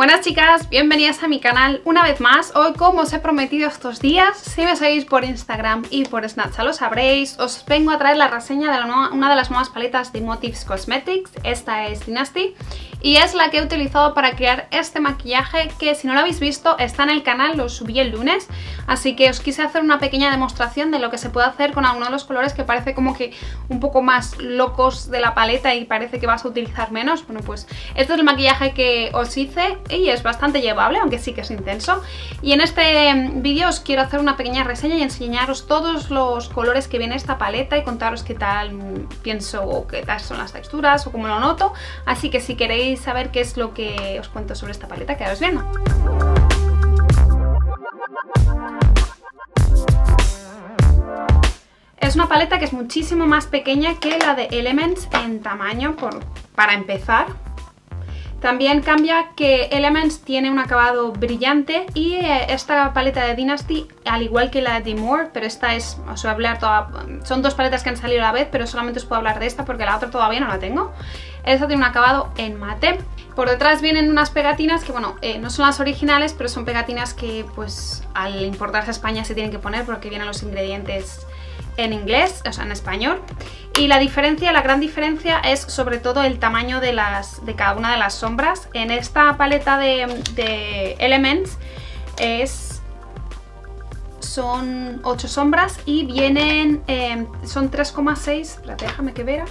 Buenas chicas, bienvenidas a mi canal una vez más. Hoy, como os he prometido estos días, si me seguís por Instagram y por Snapchat lo sabréis, os vengo a traer la reseña de una de las nuevas paletas de Motives Cosmetics. Esta es Dynasty y es la que he utilizado para crear este maquillaje que si no lo habéis visto está en el canal, lo subí el lunes, así que os quise hacer una pequeña demostración de lo que se puede hacer con alguno de los colores que parece como que un poco más locos de la paleta y parece que vas a utilizar menos. Bueno, pues este es el maquillaje que os hice y es bastante llevable, aunque sí que es intenso. Y en este vídeo os quiero hacer una pequeña reseña y enseñaros todos los colores que viene esta paleta y contaros qué tal pienso o qué tal son las texturas o cómo lo noto. Así que si queréis saber qué es lo que os cuento sobre esta paleta, quedaos viendo. Es una paleta que es muchísimo más pequeña que la de Elements en tamaño, por, para empezar. También cambia que Elements tiene un acabado brillante y eh, esta paleta de Dynasty, al igual que la de Moore, pero esta es, os voy a hablar toda, son dos paletas que han salido a la vez, pero solamente os puedo hablar de esta porque la otra todavía no la tengo. Esta tiene un acabado en mate. Por detrás vienen unas pegatinas que, bueno, eh, no son las originales, pero son pegatinas que, pues, al importarse a España se tienen que poner porque vienen los ingredientes en inglés, o sea, en español. Y la diferencia, la gran diferencia es sobre todo el tamaño de, las, de cada una de las sombras. En esta paleta de, Elements es, son 8 sombras y vienen, eh, son 3,6, déjame que vea,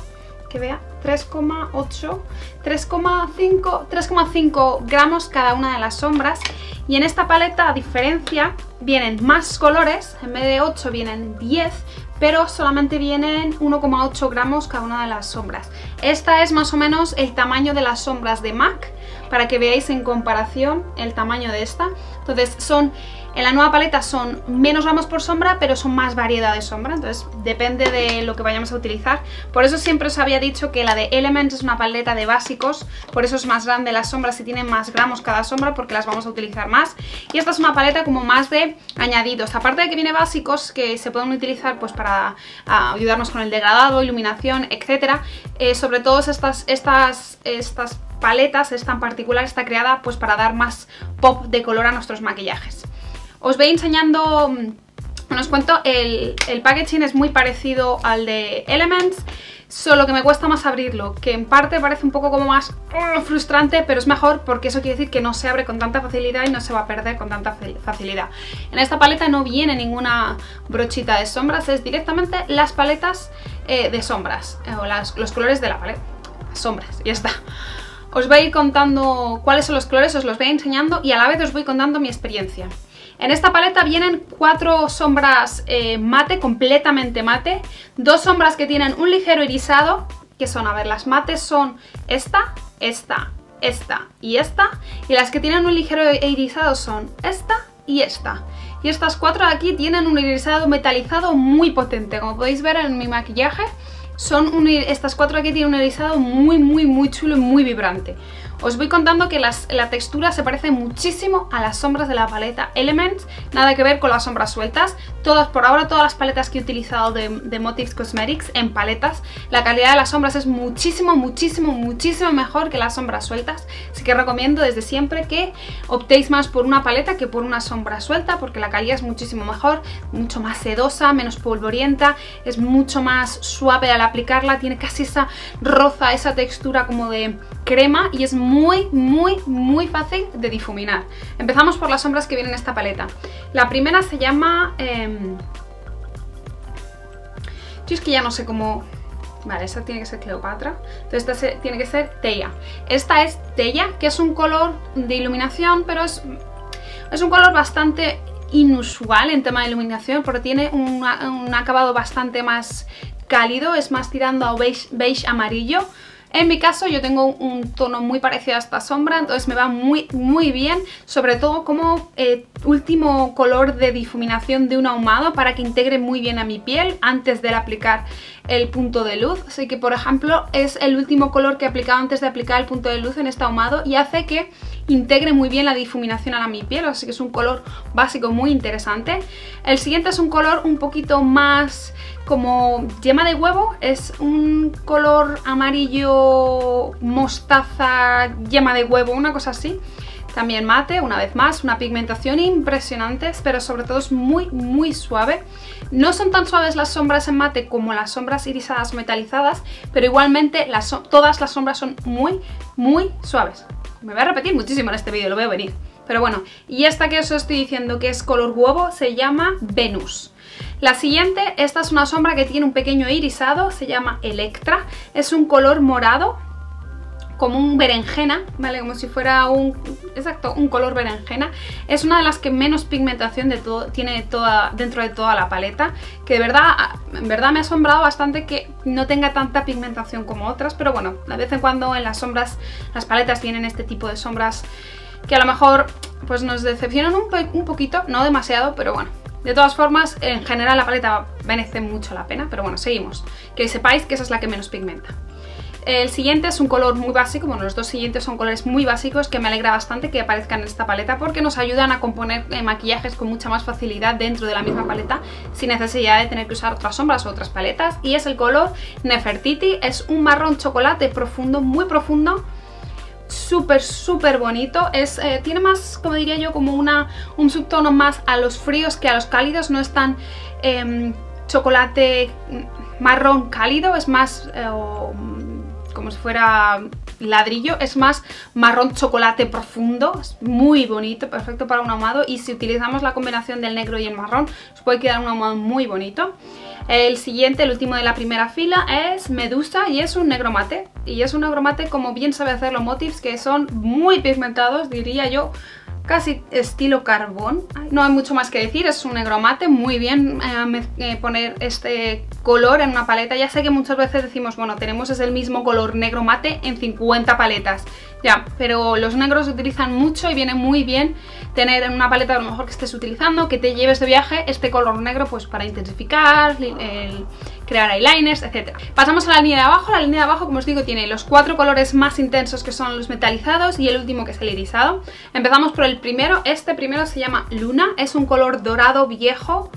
que vea, 3,8, 3,5, 3,5 gramos cada una de las sombras. Y en esta paleta, a diferencia, vienen más colores, en vez de 8 vienen 10, pero solamente vienen 1,8 gramos cada una de las sombras. Esta es más o menos el tamaño de las sombras de MAC, para que veáis en comparación el tamaño de esta. Entonces son en la nueva paleta son menos gramos por sombra, pero son más variedad de sombra, entonces depende de lo que vayamos a utilizar. Por eso siempre os había dicho que la de Elements es una paleta de básicos, por eso es más grande las sombras y tienen más gramos cada sombra porque las vamos a utilizar más. Y esta es una paleta como más de añadidos, aparte de que viene básicos que se pueden utilizar pues para ayudarnos con el degradado, iluminación, etcétera. Eh, sobre todo estas, estas, estas paletas, esta en particular está creada pues para dar más pop de color a nuestros maquillajes. Os voy enseñando, mm, os cuento, el, packaging es muy parecido al de Elements, solo que me cuesta más abrirlo, que en parte parece un poco como más uh, frustrante, pero es mejor porque eso quiere decir que no se abre con tanta facilidad y no se va a perder con tanta facilidad. En esta paleta no viene ninguna brochita de sombras, es directamente las paletas eh, de sombras, eh, o los colores de la paleta, sombras, ya está. Os voy a ir contando cuáles son los colores, os los voy a ir enseñando y a la vez os voy contando mi experiencia. En esta paleta vienen cuatro sombras eh, mate, completamente mate, dos sombras que tienen un ligero irisado, que son, a ver, las mates son esta, esta, esta y esta, y las que tienen un ligero irisado son esta y esta. Y estas cuatro de aquí tienen un irisado metalizado muy potente, como podéis ver en mi maquillaje, son estas cuatro aquí tienen un irisado muy, muy, muy chulo y muy vibrante. Os voy contando que la textura se parece muchísimo a las sombras de la paleta Elements, nada que ver con las sombras sueltas. Todas, por ahora, todas las paletas que he utilizado de, de Motives Cosmetics en paletas, la calidad de las sombras es muchísimo, muchísimo, muchísimo mejor que las sombras sueltas. Así que recomiendo desde siempre que optéis más por una paleta que por una sombra suelta, porque la calidad es muchísimo mejor, mucho más sedosa, menos polvorienta, es mucho más suave al aplicarla, tiene casi esa roza, esa textura como de crema y es muy, muy, muy fácil de difuminar. Empezamos por las sombras que vienen en esta paleta. La primera se llama... Eh... Yo es que ya no sé cómo... Vale, esta tiene que ser Cleopatra. Entonces esta tiene que ser Teia. Esta es Teia, que es un color de iluminación, pero es, es un color bastante inusual en tema de iluminación, porque tiene un, un acabado bastante más cálido, es más tirando a beige, beige amarillo. En mi caso yo tengo un tono muy parecido a esta sombra, entonces me va muy muy bien, sobre todo como eh, último color de difuminación de un ahumado para que integre muy bien a mi piel antes de aplicar el punto de luz. Así que por ejemplo es el último color que he aplicado antes de aplicar el punto de luz en este ahumado y hace que integre muy bien la difuminación a mi piel, así que es un color básico muy interesante. El siguiente es un color un poquito más como yema de huevo, es un color amarillo mostaza, yema de huevo, una cosa así. también mate, una vez más, una pigmentación impresionante, pero sobre todo es muy, muy suave. No son tan suaves las sombras en mate como las sombras irisadas metalizadas, pero igualmente todas las sombras son muy, muy suaves. Me voy a repetir muchísimo en este vídeo, lo veo venir. Pero bueno, y esta que os estoy diciendo que es color huevo se llama Venus. La siguiente, esta es una sombra que tiene un pequeño irisado, se llama Electra. Es un color morado, como un berenjena, ¿vale? Como si fuera un, exacto, un color berenjena. Es una de las que menos pigmentación de todo, tiene toda, dentro de toda la paleta, que de verdad, en verdad me ha asombrado bastante que no tenga tanta pigmentación como otras, pero bueno, de vez en cuando en las sombras, las paletas tienen este tipo de sombras que a lo mejor pues nos decepcionan un, un poquito, no demasiado, pero bueno, de todas formas, en general la paleta merece mucho la pena, pero bueno, seguimos. Que sepáis que esa es la que menos pigmenta. El siguiente es un color muy básico, bueno los dos siguientes son colores muy básicos que me alegra bastante que aparezcan en esta paleta porque nos ayudan a componer eh, maquillajes con mucha más facilidad dentro de la misma paleta sin necesidad de tener que usar otras sombras o otras paletas y es el color Nefertiti, es un marrón chocolate profundo, muy profundo súper súper bonito. Es, eh, tiene más, como diría yo, como una, un subtono más a los fríos que a los cálidos. No es tan em, chocolate marrón cálido, es más eh, como si fuera ladrillo, es más marrón chocolate profundo, es muy bonito, perfecto para un ahumado. Y si utilizamos la combinación del negro y el marrón os puede quedar un ahumado muy bonito. El siguiente, el último de la primera fila es Medusa y es un negro mate y es un negro mate como bien sabe hacer los motifs que son muy pigmentados diría yo casi estilo carbón. No hay mucho más que decir, es un negro mate, muy bien eh, eh, poner este color en una paleta. Ya sé que muchas veces decimos, bueno, tenemos ese mismo color negro mate en 50 paletas. Ya, pero los negros se utilizan mucho y viene muy bien tener en una paleta a lo mejor que estés utilizando, que te lleves de viaje este color negro pues para intensificar, crear eyeliners, etc. Pasamos a la línea de abajo, la línea de abajo como os digo tiene los cuatro colores más intensos que son los metalizados y el último que es el irisado. Empezamos por el primero, este primero se llama Luna, es un color dorado viejo,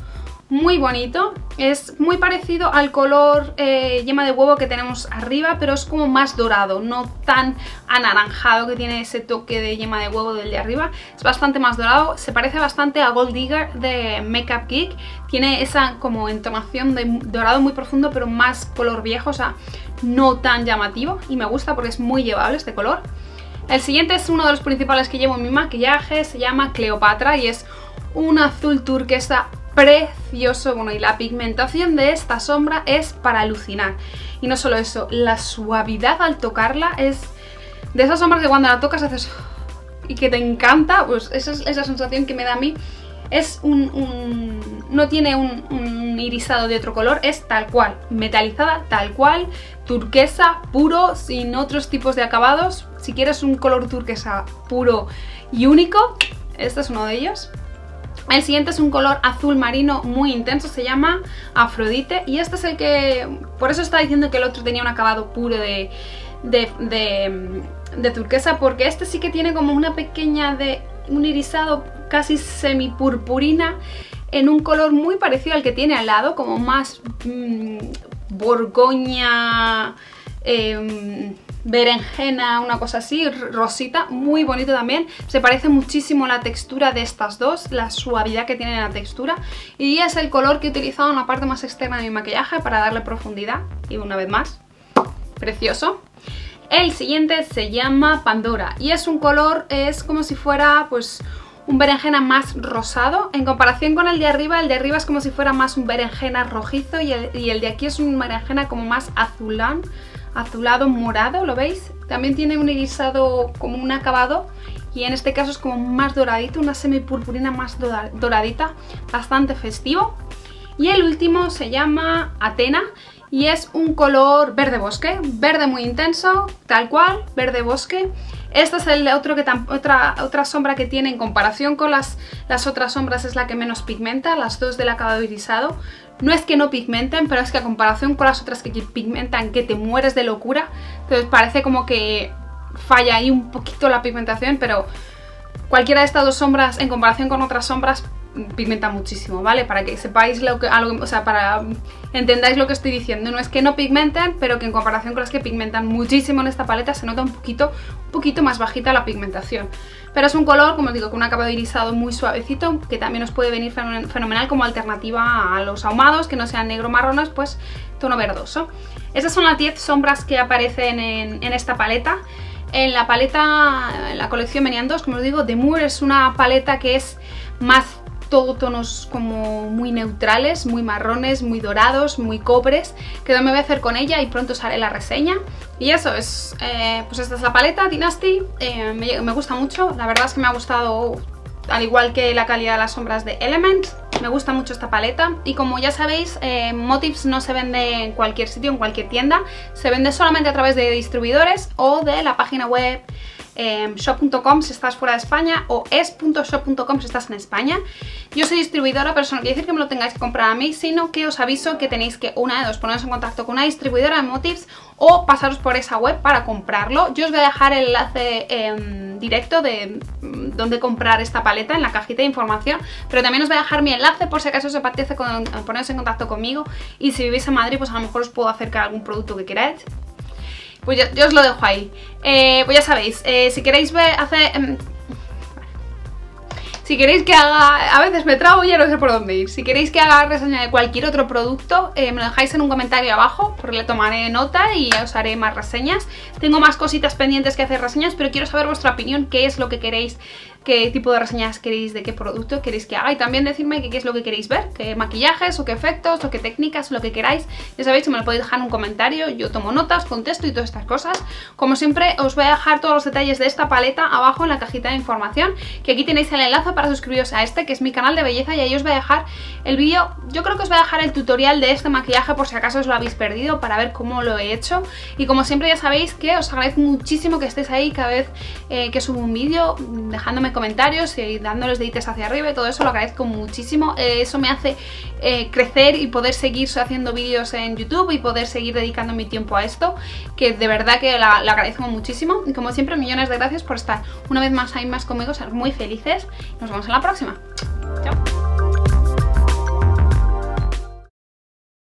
muy bonito. Es muy parecido al color eh, yema de huevo que tenemos arriba, pero es como más dorado, no tan anaranjado que tiene ese toque de yema de huevo del de arriba. Es bastante más dorado, se parece bastante a Gold Digger de Makeup Geek. Tiene esa como entonación de dorado muy profundo, pero más color viejo, o sea, no tan llamativo. Y me gusta porque es muy llevable este color. El siguiente es uno de los principales que llevo en mi maquillaje, se llama Cleopatra y es un azul turquesa precioso, bueno, y la pigmentación de esta sombra es para alucinar. Y no solo eso, la suavidad al tocarla es de esas sombras que cuando la tocas haces y que te encanta, pues esa es esa sensación que me da a mí. Es un... no tiene un, un irisado de otro color, es tal cual, metalizada, tal cual, turquesa, puro, sin otros tipos de acabados. Si quieres un color turquesa puro y único, este es uno de ellos. El siguiente es un color azul marino muy intenso, se llama Afrodite y este es el que, por eso estaba diciendo que el otro tenía un acabado puro de, de, turquesa porque este sí que tiene como una pequeña de un irisado casi semi purpurina en un color muy parecido al que tiene al lado, como más mm, borgoña, em, berenjena, una cosa así, rosita, muy bonito también. Se parece muchísimo la textura de estas dos, la suavidad que tiene la textura. Y es el color que he utilizado en la parte más externa de mi maquillaje para darle profundidad. Y una vez más, precioso. El siguiente se llama Pandora y es un color, es como si fuera pues un berenjena más rosado. En comparación con el de arriba, el de arriba es como si fuera más un berenjena rojizo y el, y el de aquí es un berenjena como más azulán azulado morado, ¿lo veis? También tiene un irisado como un acabado y en este caso es como más doradito, una semipurpurina más doradita, bastante festivo. Y el último se llama Atena y es un color verde bosque, verde muy intenso, tal cual, verde bosque. Este es el otro que otra, otra sombra que tiene en comparación con las, las otras sombras es la que menos pigmenta, las dos del acabado irisado. No es que no pigmenten, pero es que a comparación con las otras que pigmentan que te mueres de locura, entonces parece como que falla ahí un poquito la pigmentación, pero cualquiera de estas dos sombras en comparación con otras sombras pigmenta muchísimo, ¿vale? Para que sepáis lo que, algo, o sea, para entendáis lo que estoy diciendo. No es que no pigmenten, pero que en comparación con las que pigmentan muchísimo en esta paleta se nota un poquito, un poquito más bajita la pigmentación. Pero es un color, como os digo, con un acabado irisado muy suavecito, que también os puede venir fenomenal como alternativa a los ahumados, que no sean negro marrones, pues tono verdoso. Esas son las 10 sombras que aparecen en, esta paleta. En la paleta, en la colección venían dos, como os digo, The Moore es una paleta que es más todo tonos como muy neutrales, muy marrones, muy dorados, muy cobres, que no me voy a hacer con ella y pronto os haré la reseña. Y eso es, eh, pues esta es la paleta Dynasty, eh, me, gusta mucho, la verdad es que me ha gustado al igual que la calidad de las sombras de Element. Me gusta mucho esta paleta y como ya sabéis, eh, Motives no se vende en cualquier sitio, en cualquier tienda, se vende solamente a través de distribuidores o de la página web eh, shop.com si estás fuera de España o es.shop.com si estás en España. Yo soy distribuidora, pero eso no quiere decir que me lo tengáis que comprar a mí, sino que os aviso que tenéis que una de dos poneros en contacto con una distribuidora de Motives o pasaros por esa web para comprarlo. Yo os voy a dejar el enlace eh, directo de mm, dónde comprar esta paleta en la cajita de información, pero también os voy a dejar mi enlace por si acaso os apetece poneros en contacto conmigo y si vivís en Madrid pues a lo mejor os puedo acercar algún producto que queráis. Pues yo, os lo dejo ahí. Eh, pues ya sabéis, eh, si queréis ver, hacer... Em, si queréis que haga... A veces me trago y ya no sé por dónde ir. Si queréis que haga reseña de cualquier otro producto, eh, me lo dejáis en un comentario abajo, porque le tomaré nota y os haré más reseñas. Tengo más cositas pendientes que hacer reseñas, pero quiero saber vuestra opinión, qué es lo que queréis qué tipo de reseñas queréis, de qué producto queréis que haga y también decirme qué es lo que queréis ver, qué maquillajes o qué efectos o qué técnicas lo que queráis. Ya sabéis, si me lo podéis dejar en un comentario, yo tomo notas, contesto y todas estas cosas. Como siempre, os voy a dejar todos los detalles de esta paleta abajo en la cajita de información, que aquí tenéis el enlace para suscribiros a este, que es mi canal de belleza y ahí os voy a dejar el vídeo, yo creo que os voy a dejar el tutorial de este maquillaje por si acaso os lo habéis perdido para ver cómo lo he hecho. Y como siempre ya sabéis que os agradezco muchísimo que estéis ahí cada vez eh, que subo un vídeo, dejándome comentarios y dándoles deditos hacia arriba y todo eso lo agradezco muchísimo. Eh, eso me hace eh, crecer y poder seguir haciendo vídeos en YouTube y poder seguir dedicando mi tiempo a esto, que de verdad que lo agradezco muchísimo. Y como siempre, millones de gracias por estar una vez más ahí más conmigo, ser muy felices. Nos vemos en la próxima.